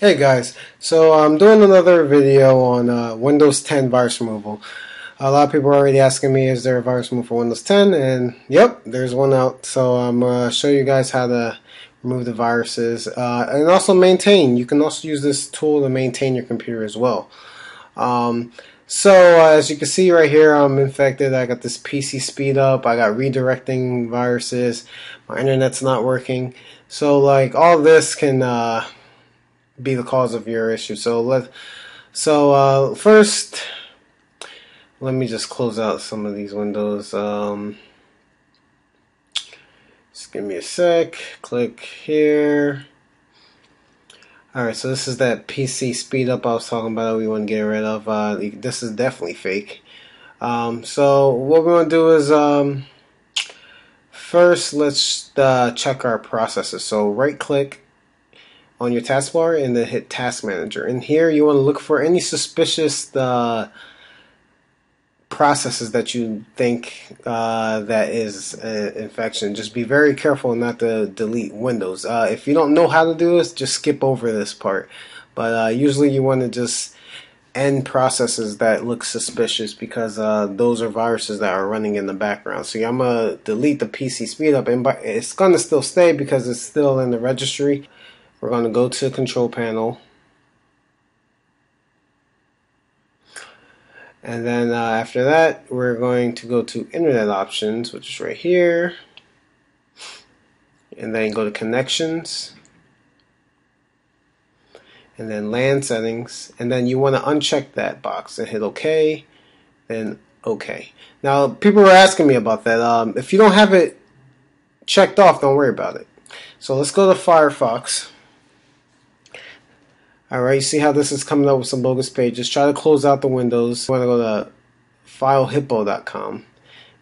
Hey guys, so I'm doing another video on uh, Windows 10 virus removal. A lot of people are already asking me is there a virus removal for Windows 10 and yep, there's one out. So I'm going to show you guys how to remove the viruses uh, and also maintain. You can also use this tool to maintain your computer as well. Um, so uh, as you can see right here, I'm infected. I got this PC speed up. I got redirecting viruses. My internet's not working. So like all this can uh, be the cause of your issue. So let so uh, first, let me just close out some of these windows. Um, just give me a sec. Click here. Alright, so this is that PC speed up I was talking about we want to get rid of. Uh, this is definitely fake. Um, so what we're going to do is um, first let's uh, check our processes. So right click on your taskbar and then hit Task Manager. And here you want to look for any suspicious uh, processes that you think uh, that is an infection. Just be very careful not to delete windows. Uh, if you don't know how to do this, just skip over this part. But uh, usually you want to just end processes that look suspicious because uh, those are viruses that are running in the background. So yeah, I'm going to delete the PC speedup and it's going to still stay because it's still in the registry. We're going to go to control panel. And then uh, after that, we're going to go to internet options, which is right here. And then go to connections. And then LAN settings. And then you want to uncheck that box and hit OK. Then OK. Now, people are asking me about that. Um, if you don't have it checked off, don't worry about it. So let's go to Firefox. Alright, you see how this is coming up with some bogus pages. Try to close out the windows. You want to go to filehippo.com.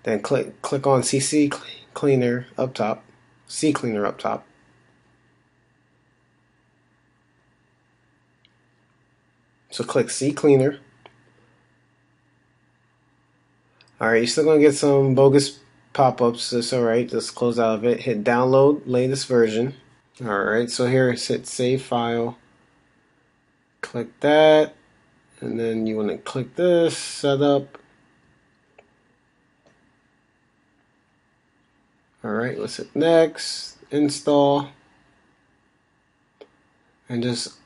Then click click on CC Cleaner up top. CCleaner up top. So click CCleaner. Alright, you're still going to get some bogus pop-ups. That's alright. Just close out of it. Hit download latest version. Alright, so here hit save file click that and then you want to click this setup. Alright let's hit next install. And just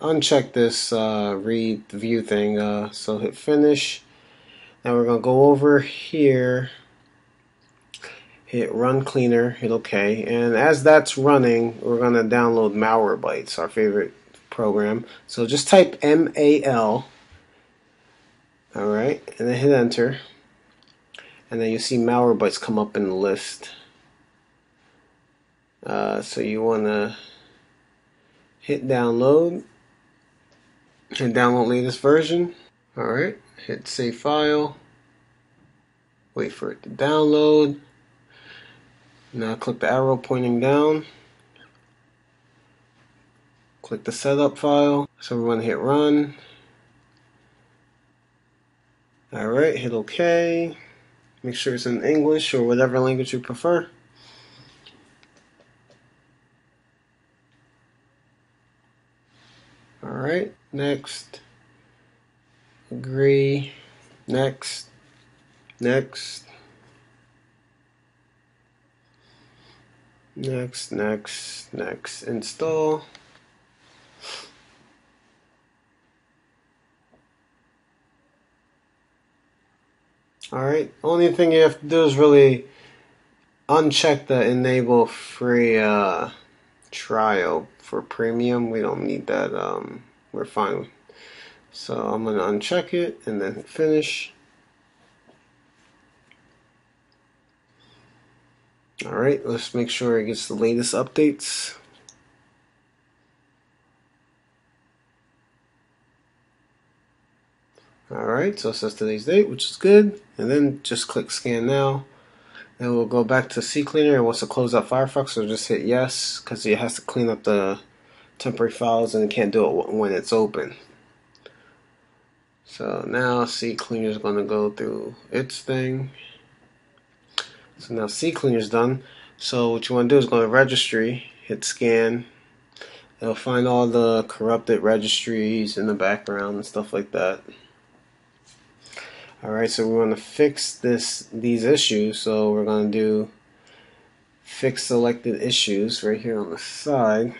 uncheck this uh, read the view thing uh, so hit finish. Now we're gonna go over here hit run cleaner hit OK and as that's running we're gonna download Malwarebytes our favorite program. So just type M-A-L, all right, and then hit enter. And then you see Malwarebytes come up in the list. Uh, so you want to hit download and download latest version. All right, hit save file. Wait for it to download. Now click the arrow pointing down click the setup file. So we're going to hit run. Alright, hit OK. Make sure it's in English or whatever language you prefer. Alright, next. Agree. Next. Next. Next, next, next. Install. Alright, only thing you have to do is really uncheck the enable free uh, trial for premium. We don't need that. Um, we're fine. So I'm going to uncheck it and then finish. Alright, let's make sure it gets the latest updates. Alright, so it says today's date, which is good. And then just click scan now. And we'll go back to CCleaner and wants to close out Firefox, so just hit yes, because it has to clean up the temporary files and it can't do it when it's open. So now CCleaner is going to go through its thing. So now CCleaner is done. So what you want to do is go to registry, hit scan, it'll find all the corrupted registries in the background and stuff like that. Alright, so we want to fix this these issues, so we're going to do fix selected issues right here on the side.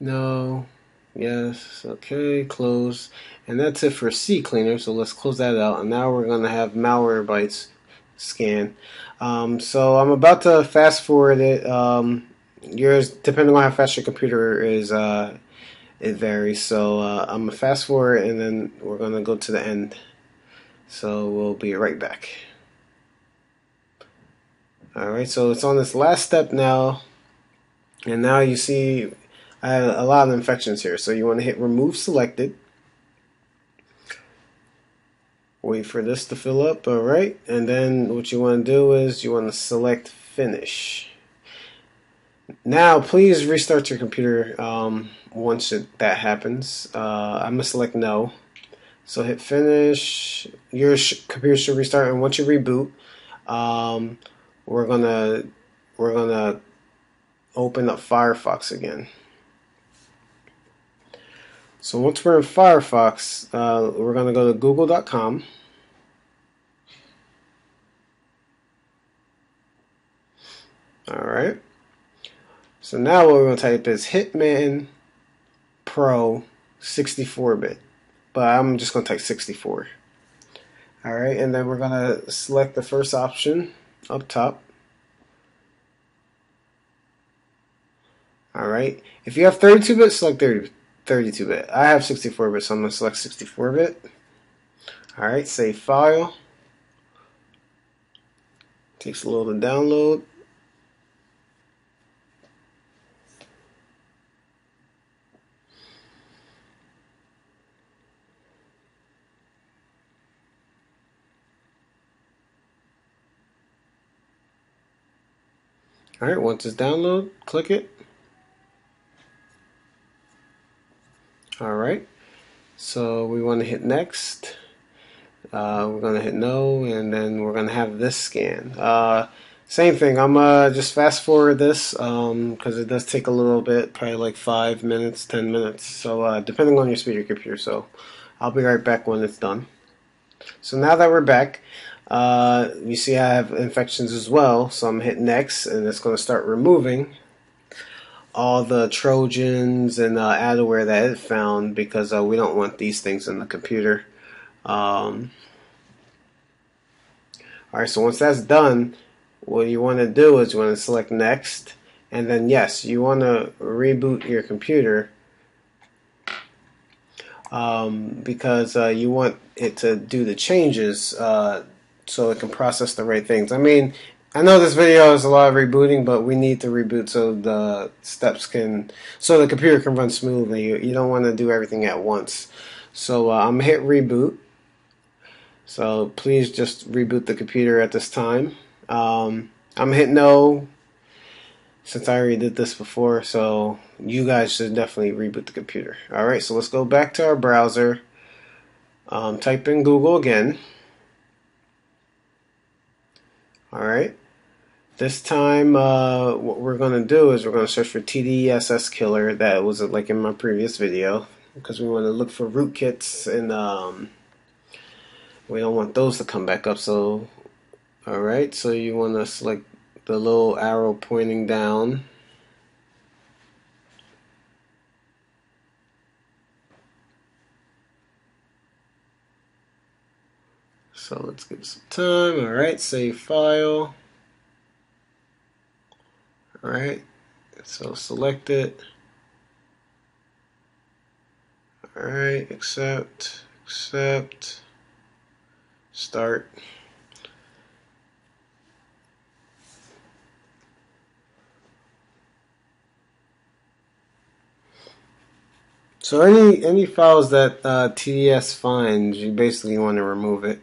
No, yes, okay, close. And that's it for CCleaner, so let's close that out. And now we're going to have Malwarebytes scan. Um, so I'm about to fast forward it. Um, yours, depending on how fast your computer is, uh, it varies. So uh, I'm gonna fast forward, and then we're gonna go to the end. So we'll be right back. All right, so it's on this last step now, and now you see I have a lot of infections here. So you want to hit remove selected. Wait for this to fill up, all right? And then what you want to do is you want to select finish. Now, please restart your computer um, once it, that happens. Uh, I'm going to select no. So hit finish. Your computer should restart, and once you reboot, um, we're gonna we're gonna open up Firefox again. So once we're in Firefox, uh, we're going to go to google.com. Alright. So now what we're going to type is Hitman Pro 64-bit. But I'm just going to type 64. Alright, and then we're going to select the first option up top. Alright, if you have 32-bit, select 30 32-bit. I have 64-bit, so I'm going to select 64-bit. Alright, save file. Takes a little to download. Alright, once it's download, click it. Alright, so we want to hit next. Uh, we're going to hit no, and then we're going to have this scan. Uh, same thing, I'm uh, just fast forward this because um, it does take a little bit, probably like 5 minutes, 10 minutes. So uh, depending on your speed of computer. So I'll be right back when it's done. So now that we're back, uh, you see I have infections as well. So I'm hitting next, and it's going to start removing all the Trojans and uh, adware that it found because uh, we don't want these things in the computer. Um, Alright, so once that's done, what you want to do is you want to select next, and then yes, you want to reboot your computer um, because uh, you want it to do the changes uh, so it can process the right things. I mean, I know this video is a lot of rebooting, but we need to reboot so the steps can, so the computer can run smoothly. You, you don't want to do everything at once. So uh, I'm hit reboot. So please just reboot the computer at this time. Um, I'm hit no since I already did this before, so you guys should definitely reboot the computer. Alright, so let's go back to our browser. Um, type in Google again. Alright. This time, uh, what we're going to do is we're going to search for TDSS killer. That was like in my previous video because we want to look for rootkits and um, we don't want those to come back up. So, alright, so you want to select the little arrow pointing down. So let's give some time. Alright, save file. Alright, so select it. Alright, accept, accept, start. So any any files that uh, TDS finds, you basically want to remove it.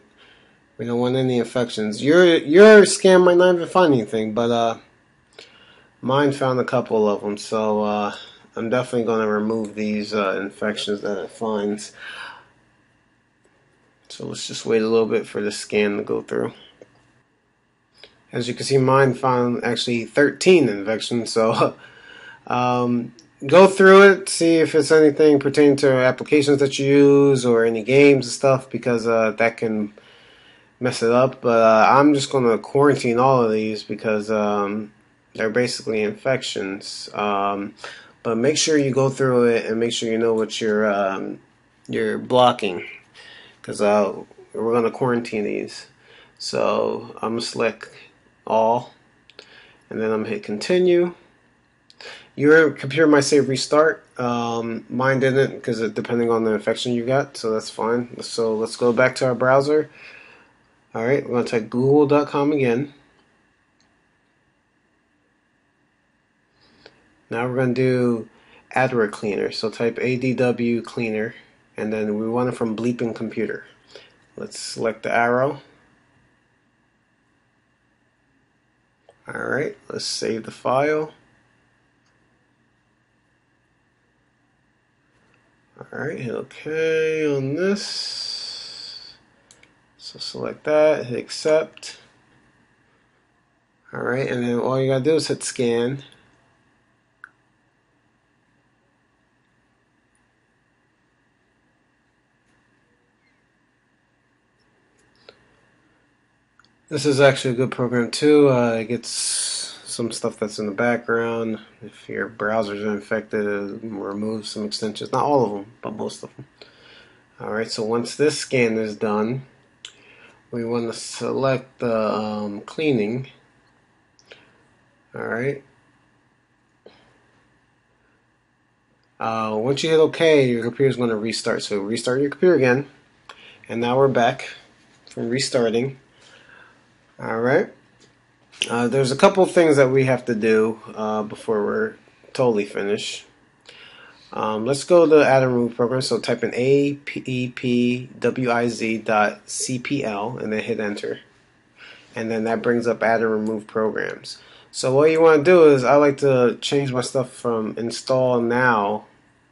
We don't want any infections. Your your scan might not even find anything, but uh, Mine found a couple of them, so uh, I'm definitely going to remove these uh, infections that it finds. So let's just wait a little bit for the scan to go through. As you can see, mine found actually 13 infections. So um, go through it, see if it's anything pertaining to applications that you use or any games and stuff, because uh, that can mess it up. But uh, I'm just going to quarantine all of these because um, they're basically infections. Um, but make sure you go through it and make sure you know what you're um, you're blocking, because uh, we're going to quarantine these. So I'm gonna select all, and then I'm gonna hit continue. Your computer might say restart. Um, mine didn't because it depending on the infection you got, so that's fine. So let's go back to our browser. All right, we're gonna type google.com again. Now we're gonna do adware cleaner. So type adw cleaner, and then we want it from bleeping computer. Let's select the arrow. Alright, let's save the file. Alright, hit OK on this. So select that, hit accept. Alright, and then all you gotta do is hit scan. This is actually a good program too. Uh, it gets some stuff that's in the background. If your browsers are infected, it removes some extensions. Not all of them, but most of them. Alright, so once this scan is done, we want to select the um, cleaning. Alright. Uh, once you hit OK, your computer is going to restart. So restart your computer again. And now we're back from restarting. All right. Uh, there's a couple things that we have to do uh, before we're totally finished. Um, let's go to add and remove program. So type in appwiz.cpl and then hit enter. And then that brings up add and remove programs. So what you want to do is I like to change my stuff from install now,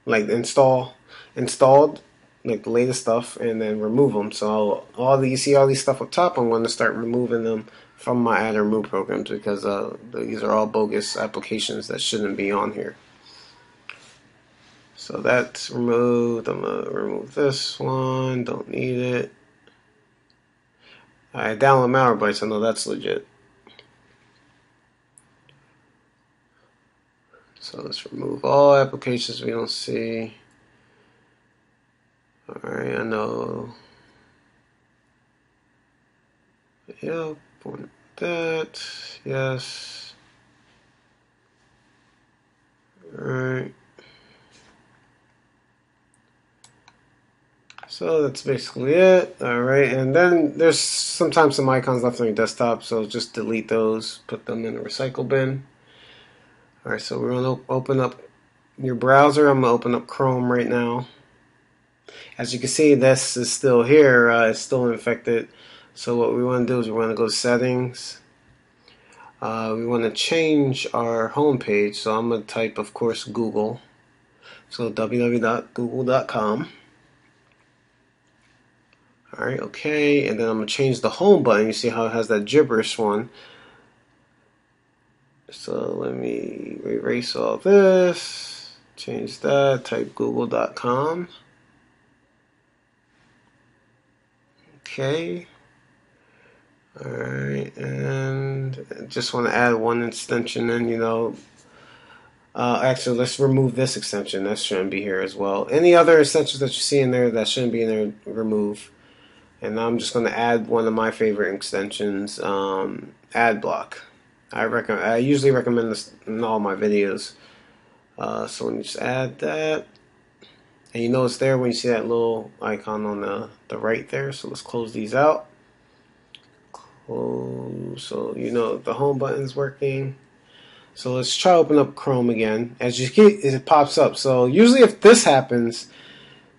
like install installed like the latest stuff and then remove them. So all the you see all these stuff up top, I'm going to start removing them from my add and remove programs because uh, these are all bogus applications that shouldn't be on here. So that's removed. I'm gonna remove this one. Don't need it. I download Malwarebytes. I know that's legit. So let's remove all applications we don't see. Alright, I know. Point that. Yes. Alright. So that's basically it. Alright, and then there's sometimes some icons left on your desktop, so just delete those, put them in the recycle bin. Alright, so we're to open up your browser. I'm to open up Chrome right now. As you can see, this is still here. Uh, it's still infected. So what we want to do is we want to go to settings. Uh, we want to change our home page. So I'm going to type, of course, Google. So www.google.com. Alright, okay. And then I'm going to change the home button. You see how it has that gibberish one. So let me erase all this. Change that. Type google.com. Okay. Alright, and just want to add one extension and you know. Uh, actually, let's remove this extension. That shouldn't be here as well. Any other extensions that you see in there that shouldn't be in there, remove. And now I'm just going to add one of my favorite extensions, um, AdBlock. I recommend. I usually recommend this in all my videos. Uh, so let me just add that. And you know it's there when you see that little icon on the, the right there. So let's close these out. Close. So you know the home button's working. So let's try open up Chrome again. As you see, it pops up. So usually if this happens,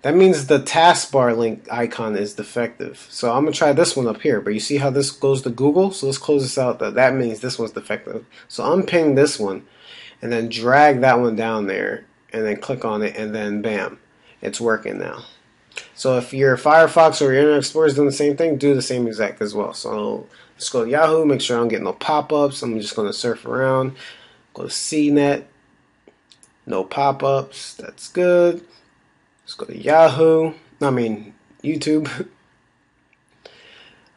that means the taskbar link icon is defective. So I'm going to try this one up here. But you see how this goes to Google? So let's close this out. That means this one's defective. So unping this one and then drag that one down there and then click on it and then bam it's working now. So if your Firefox or your Internet Explorer is doing the same thing, do the same exact as well. So Let's go to Yahoo, make sure I don't get no pop-ups. I'm just going to surf around. Go to CNET. No pop-ups. That's good. Let's go to Yahoo. I mean, YouTube.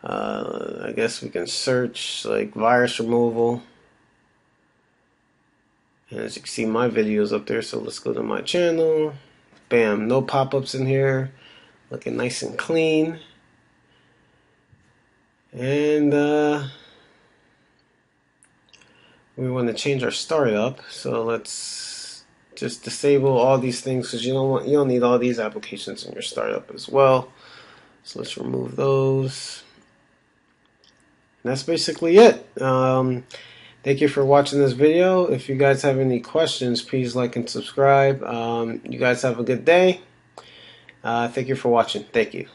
Uh, I guess we can search like virus removal. And as you can see, my video's up there. So let's go to my channel. Bam, no pop-ups in here. Looking nice and clean. And uh, we want to change our startup. So let's just disable all these things because you don't want you don't need all these applications in your startup as well. So let's remove those. And that's basically it. Um, thank you for watching this video. If you guys have any questions, please like and subscribe. Um, you guys have a good day. Uh, thank you for watching. Thank you.